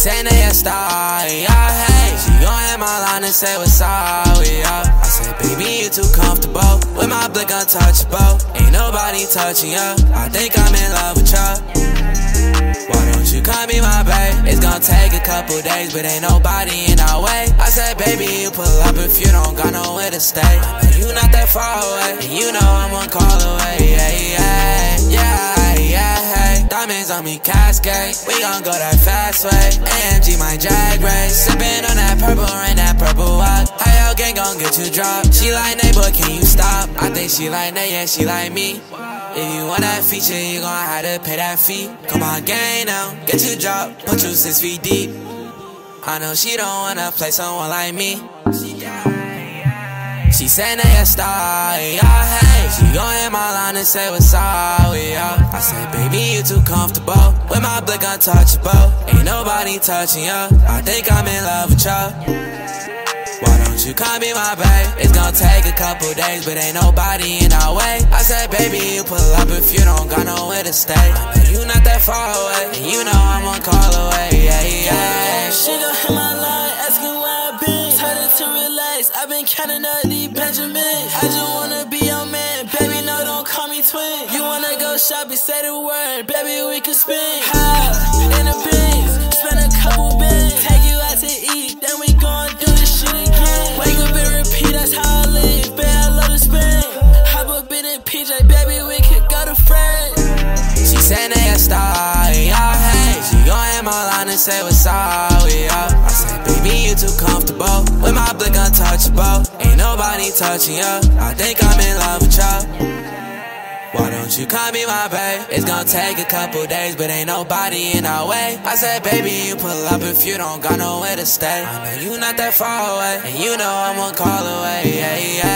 say they a star, yeah, hey. She gon' hit my line and say what's up, yeah. I said, baby, you too comfortable With my blick untouchable. Ain't nobody touching ya. I think I'm in love with ya. Why don't you call me my babe? It's gonna take a couple days But ain't nobody in our way. I said, baby, you pull up if you don't got nowhere to stay. You not that far away And you know I'm one call away, yeah, yeah. On me, cascade. We gon' go that fast way. AMG, my drag race. Sippin' on that purple rain, that purple walk. Your gang gon' get you dropped? She like neighbor, can you stop? I think she like Nayy, yeah, she like me. If you want that feature, you gon' have to pay that fee. Come on, gang now, get you dropped, put you six feet deep. I know she don't wanna play someone like me. She said, "Nay, a star, yeah, hey." She gon' hit my line and say what's up, yeah. I said, baby, you too comfortable with my blick untouchable. Ain't nobody touching ya. I think I'm in love with ya. Why don't you come be my babe? It's gonna take a couple days, but ain't nobody in our way. I said, baby, you pull up if you don't got nowhere to stay. I you not that far away, and you know I'm one call away. Yeah, yeah. She gon' hit my line, asking where I been. Her to relax, I've been counting up these wanna say the word, baby, we can spin. High in the bins, spend a couple bins. Take you out to eat, then we gon' do this shit again. Wake up and repeat, that's how I live, babe, I love to spin. Hop up in a PJ, baby, we could go to France. She said, "Nay, a star, yeah, hey." She gon' hit my line and say what's up, yeah. I said, baby, you too comfortable with my blick untouchable. Ain't nobody touching ya. I think I'm in love with ya. Why don't you come be my babe? It's gonna take a couple days, but ain't nobody in our way. I said, baby, you pull up if you don't got nowhere to stay. I know you not that far away, and you know I'm one call away. Yeah, yeah.